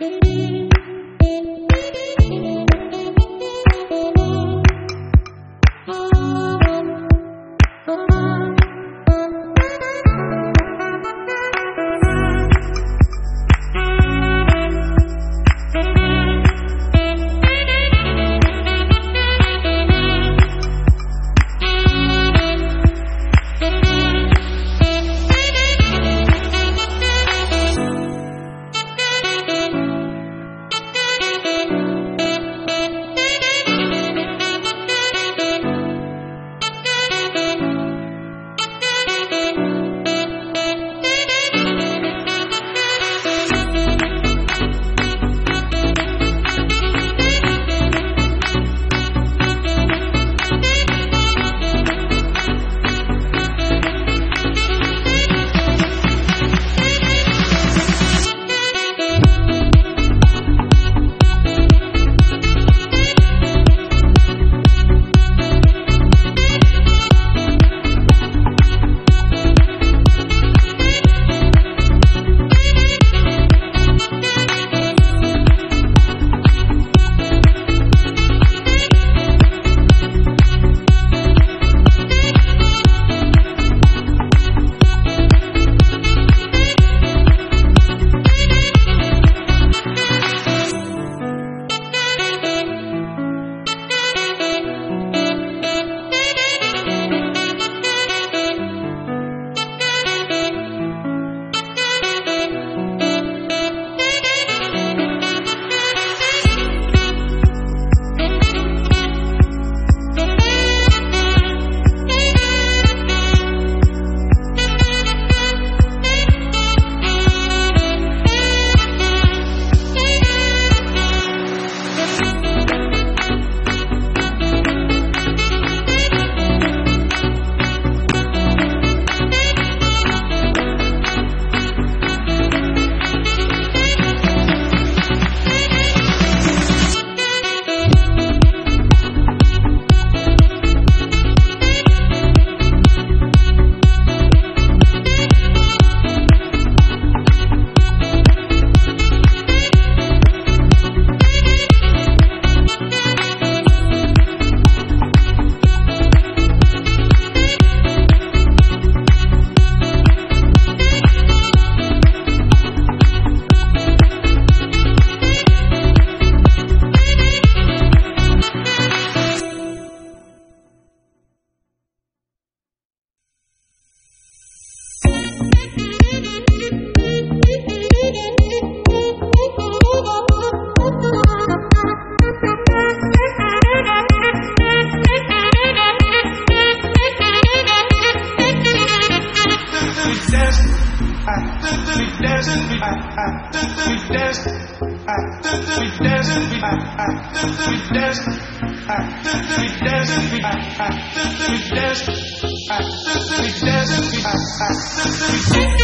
嗯。Thank you.